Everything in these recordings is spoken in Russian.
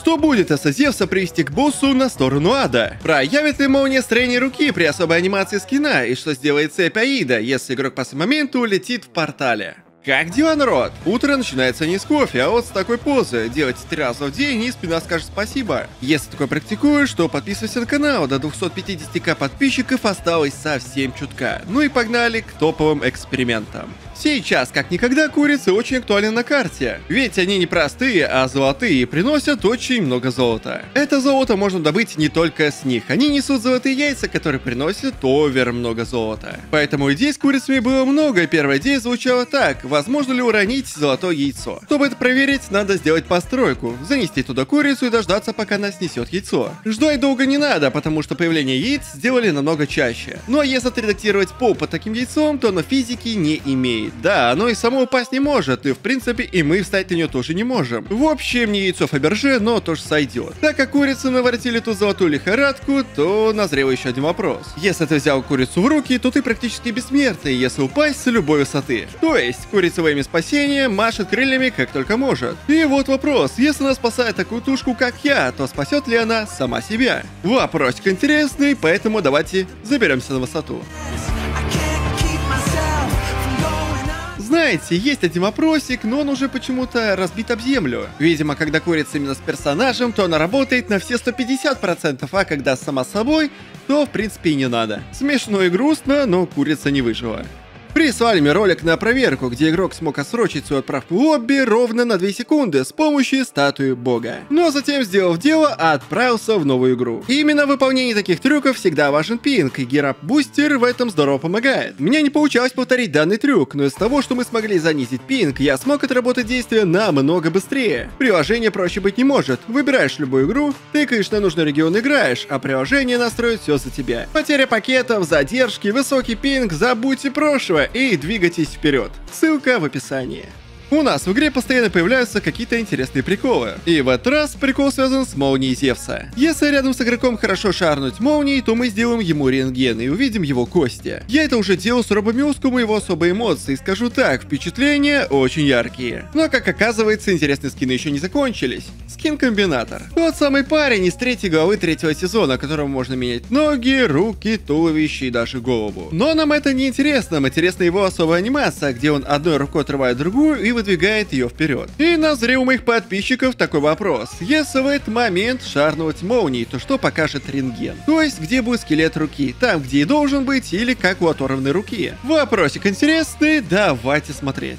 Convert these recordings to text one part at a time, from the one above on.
Что будет, если Зевса привести к боссу на сторону ада? Проявит ли молния строение руки при особой анимации скина? И что сделает цепь Аида, если игрок по моменту улетит в портале? Как дела, народ? Утро начинается не с кофе, а вот с такой позы. Делать три раза в день, и спина скажет спасибо. Если такое практикуешь, то подписывайся на канал. До 250к подписчиков осталось совсем чутка. Ну и погнали к топовым экспериментам. Сейчас, как никогда, курицы очень актуальны на карте. Ведь они не простые, а золотые и приносят очень много золота. Это золото можно добыть не только с них. Они несут золотые яйца, которые приносят овер много золота. Поэтому идей с курицами было много, первая идея звучала так. Возможно ли уронить золотое яйцо? Чтобы это проверить, надо сделать постройку. Занести туда курицу и дождаться, пока она снесет яйцо. Ждать долго не надо, потому что появление яиц сделали намного чаще. Ну а если отредактировать пол под таким яйцом, то оно физики не имеет. Да, оно и само упасть не может, и в принципе и мы встать на нее тоже не можем. В общем, не яйцо Фаберже, но тоже сойдет. Так как курицы наворотили ту золотую лихорадку, то назрел еще один вопрос. Если ты взял курицу в руки, то ты практически бессмертный, если упасть с любой высоты. То есть, курица во имя спасения машет крыльями как только может. И вот вопрос, если она спасает такую тушку, как я, то спасет ли она сама себя? Вопросик интересный, поэтому давайте заберемся на высоту. Знаете, есть один вопросик, но он уже почему-то разбит об землю. Видимо, когда курица именно с персонажем, то она работает на все 150%, а когда сама собой, то в принципе и не надо. Смешно и грустно, но курица не выжила. Прислали мне ролик на проверку, где игрок смог отсрочить свою отправку в лобби ровно на 2 секунды с помощью статуи бога. Но затем, сделав дело, отправился в новую игру. Именно в выполнении таких трюков всегда важен пинг, и Герап Бустер в этом здорово помогает. Мне не получалось повторить данный трюк, но из того, что мы смогли занизить пинг, я смог отработать действия намного быстрее. Приложение проще быть не может. Выбираешь любую игру, тыкаешь на нужный регион играешь, а приложение настроит все за тебя. Потеря пакетов, задержки, высокий пинг, забудьте прошлое и двигайтесь вперед. Ссылка в описании. У нас в игре постоянно появляются какие-то интересные приколы. И в этот раз прикол связан с молнией Зевса. Если рядом с игроком хорошо шарнуть молнией, то мы сделаем ему рентген и увидим его кости. Я это уже делал с Робомюском и его особые эмоции, скажу так, впечатления очень яркие. Но как оказывается, интересные скины еще не закончились. Скин-комбинатор. Тот самый парень из третьей главы третьего сезона, которому можно менять ноги, руки, туловище и даже голову. Но нам это не интересно, нам интересна его особая анимация, где он одной рукой отрывает другую и выдвигает ее вперед. И назрел у моих подписчиков такой вопрос. Если в этот момент шарнуть молнией, то что покажет рентген? То есть, где будет скелет руки? Там, где и должен быть, или как у оторванной руки? Вопросик интересный, давайте смотреть.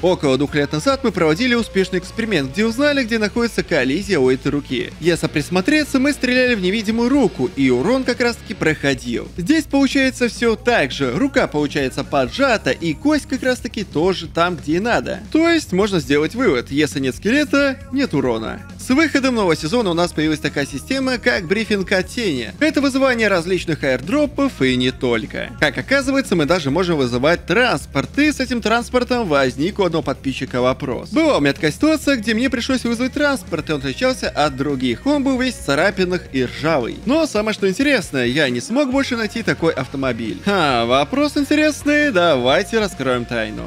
Около двух лет назад мы проводили успешный эксперимент, где узнали, где находится коллизия у этой руки. Если присмотреться, мы стреляли в невидимую руку, и урон как раз таки проходил. Здесь получается все так же, рука получается поджата, и кость как раз таки тоже там, где и надо. То есть можно сделать вывод, если нет скелета, нет урона. С выходом нового сезона у нас появилась такая система, как брифинг от тени. Это вызывание различных аирдропов и не только. Как оказывается, мы даже можем вызывать транспорт, и с этим транспортом возник у одного подписчика вопрос. Была у меня такая ситуация, где мне пришлось вызвать транспорт, и он отличался от других. Он был весь в царапинах и ржавый. Но самое что интересное, я не смог больше найти такой автомобиль. Ха, вопрос интересный, давайте раскроем тайну.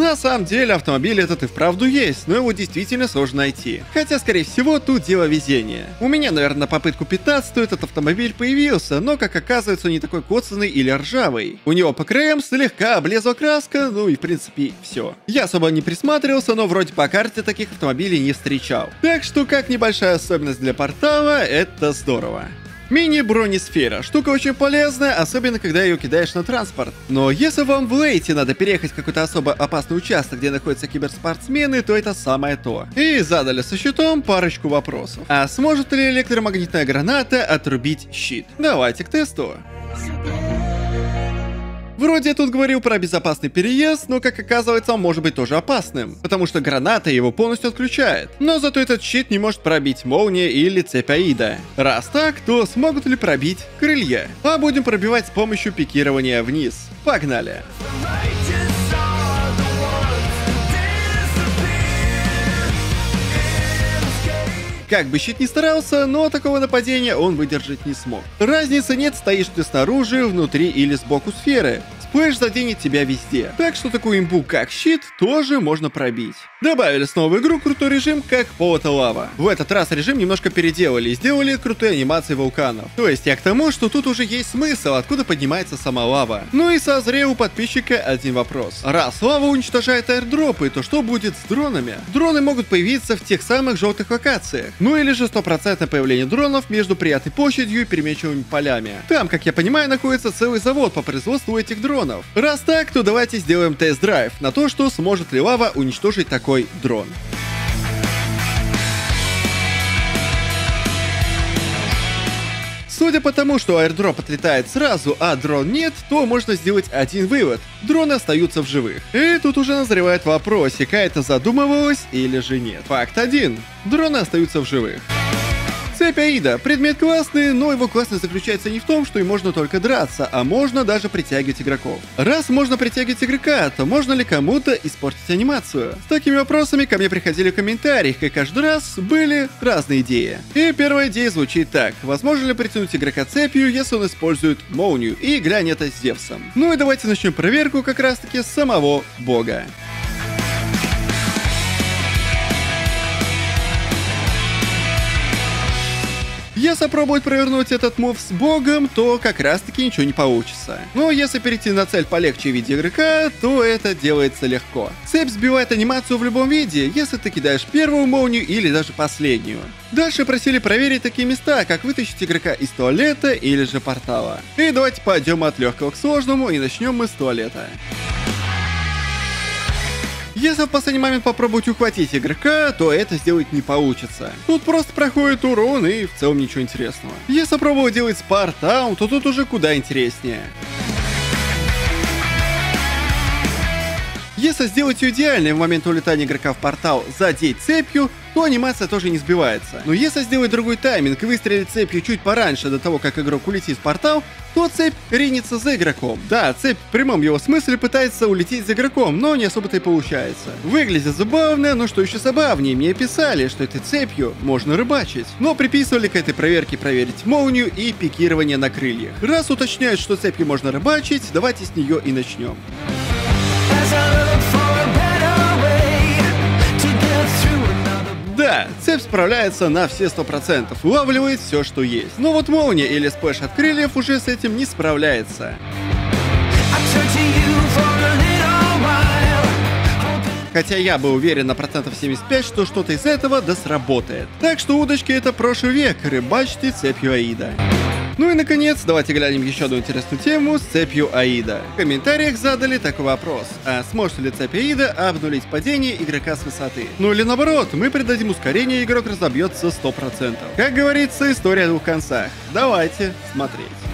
На самом деле автомобиль этот и вправду есть, но его действительно сложно найти. Хотя, скорее всего, тут дело везения. У меня, наверное, на попытку 15 этот автомобиль появился, но, как оказывается, не такой коцанный или ржавый. У него по краям слегка облезла краска, ну и в принципе все. Я особо не присматривался, но вроде по карте таких автомобилей не встречал. Так что, как небольшая особенность для портала, это здорово. Мини-бронесфера. Штука очень полезная, особенно когда ее кидаешь на транспорт. Но если вам в лейте надо переехать в какой-то особо опасный участок, где находятся киберспортсмены, то это самое то. И задали со щитом парочку вопросов. А сможет ли электромагнитная граната отрубить щит? Давайте к тесту. Вроде я тут говорил про безопасный переезд, но как оказывается он может быть тоже опасным, потому что граната его полностью отключает. Но зато этот щит не может пробить молния или цепь Аида. Раз так, то смогут ли пробить крылья? А будем пробивать с помощью пикирования вниз. Погнали! Как бы щит не старался, но такого нападения он выдержать не смог. Разницы нет, стоишь ты снаружи, внутри или сбоку сферы. Splash заденет тебя везде. Так что такую имбу как щит тоже можно пробить. Добавили снова в игру крутой режим, как Пол это Лава. В этот раз режим немножко переделали и сделали крутые анимации вулканов. То есть я к тому, что тут уже есть смысл, откуда поднимается сама лава. Ну и созрел у подписчика один вопрос. Раз лава уничтожает аирдропы, то что будет с дронами? Дроны могут появиться в тех самых желтых локациях. Ну или же стопроцентное появление дронов между приятной площадью и перемеченными полями. Там, как я понимаю, находится целый завод по производству этих дронов дронов. Раз так, то давайте сделаем тест-драйв на то, что сможет ли лава уничтожить такой дрон. Судя по тому, что аирдроп отлетает сразу, а дрон нет, то можно сделать один вывод. Дроны остаются в живых. И тут уже назревает вопросик, а это задумывалось или же нет. Факт 1. Дроны остаются в живых. Цепь Аида. Предмет классный, но его классность заключается не в том, что им можно только драться, а можно даже притягивать игроков. Раз можно притягивать игрока, то можно ли кому-то испортить анимацию? С такими вопросами ко мне приходили в комментариях, и каждый раз были разные идеи. И первая идея звучит так. Возможно ли притянуть игрока цепью, если он использует молнию, и игра это с Зевсом? Ну и давайте начнем проверку как раз таки самого бога. Если пробовать провернуть этот мув с богом, то как раз таки ничего не получится. Но если перейти на цель полегче в виде игрока, то это делается легко. Цепь сбивает анимацию в любом виде, если ты кидаешь первую молнию или даже последнюю. Дальше просили проверить такие места, как вытащить игрока из туалета или же портала. И давайте пойдем от легкого к сложному и начнем мы с туалета. Если в последний момент попробовать ухватить игрока, то это сделать не получится. Тут просто проходит урон и в целом ничего интересного. Если пробовать делать спартаун, то тут уже куда интереснее. Если сделать ее идеальной в момент улетания игрока в портал задеть цепью, то анимация тоже не сбивается. Но если сделать другой тайминг и выстрелить цепью чуть пораньше до того, как игрок улетит в портал, то цепь ринется за игроком. Да, цепь в прямом его смысле пытается улететь за игроком, но не особо-то и получается. Выглядит забавно, но что еще забавнее, мне писали, что этой цепью можно рыбачить. Но приписывали к этой проверке проверить молнию и пикирование на крыльях. Раз уточняют, что цепью можно рыбачить, давайте с нее и начнем. Да, цепь справляется на все 100%, улавливает все, что есть. Но вот молния или splash от крыльев уже с этим не справляется. Хотя я был уверен на процентов 75, что что-то из этого да сработает. Так что удочки это прошлый век, рыбачьте цепью Аида. Ну и наконец, давайте глянем еще одну интересную тему с цепью Аида. В комментариях задали такой вопрос. А сможет ли цепь Аида обнулить падение игрока с высоты? Ну или наоборот, мы придадим ускорение, игрок разобьется 100%. Как говорится, история о двух концах. Давайте смотреть.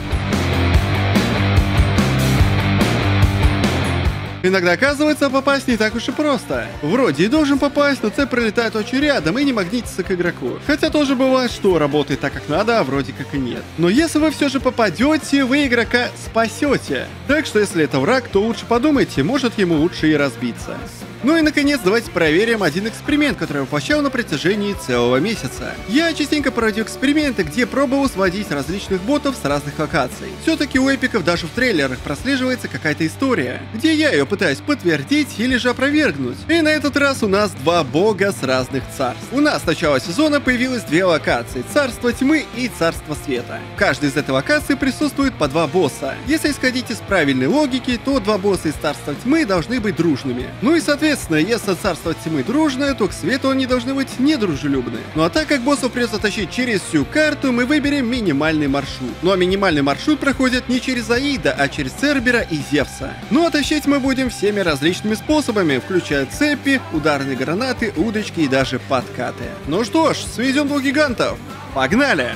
Иногда оказывается попасть не так уж и просто. Вроде и должен попасть, но цепь пролетает очень рядом и не магнитится к игроку. Хотя тоже бывает, что работает так как надо, а вроде как и нет. Но если вы все же попадете, вы игрока спасете. Так что если это враг, то лучше подумайте, может ему лучше и разбиться. Ну и наконец, давайте проверим один эксперимент, который я воплощал на протяжении целого месяца. Я частенько проводил эксперименты, где пробовал сводить различных ботов с разных локаций. Все-таки у эпиков даже в трейлерах прослеживается какая-то история, где я ее пытаюсь подтвердить или же опровергнуть. И на этот раз у нас два бога с разных царств. У нас с начала сезона появилось две локации — Царство Тьмы и Царство Света. В каждой из этой локации присутствует по два босса. Если исходить из правильной логики, то два босса из Царства Тьмы должны быть дружными. Ну и соответственно если царство тьмы дружное, то к свету они должны быть недружелюбны. Ну а так как боссов придется тащить через всю карту, мы выберем минимальный маршрут. Ну а минимальный маршрут проходит не через Аида, а через Цербера и Зевса. Ну а тащить мы будем всеми различными способами, включая цепи, ударные гранаты, удочки и даже подкаты. Ну что ж, сведем двух гигантов. Погнали!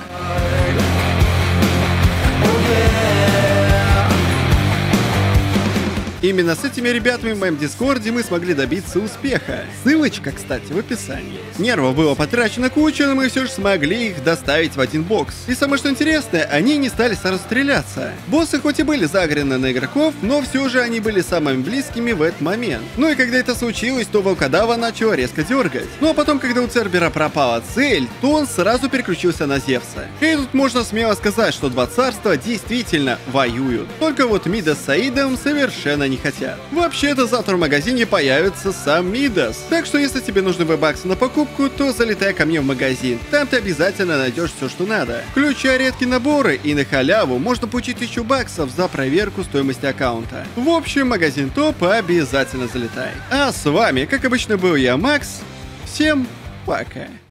Именно с этими ребятами в моем дискорде мы смогли добиться успеха. Ссылочка, кстати, в описании. Нервов было потрачено куча, но мы все же смогли их доставить в один бокс. И самое что интересное, они не стали сразу стреляться. Боссы хоть и были загорены на игроков, но все же они были самыми близкими в этот момент. Ну и когда это случилось, то волкодава начала резко дергать. Ну а потом, когда у Цербера пропала цель, то он сразу переключился на Зевса. И тут можно смело сказать, что два царства действительно воюют. Только вот Мидас с Саидом совершенно не хотят. Вообще-то завтра в магазине появится сам Мидас. Так что если тебе нужны вебаксы на покупку, то залетай ко мне в магазин. Там ты обязательно найдешь все, что надо. Включая редкие наборы и на халяву можно получить 1000 баксов за проверку стоимости аккаунта. В общем, магазин топ обязательно залетай. А с вами, как обычно, был я, Макс. Всем пока.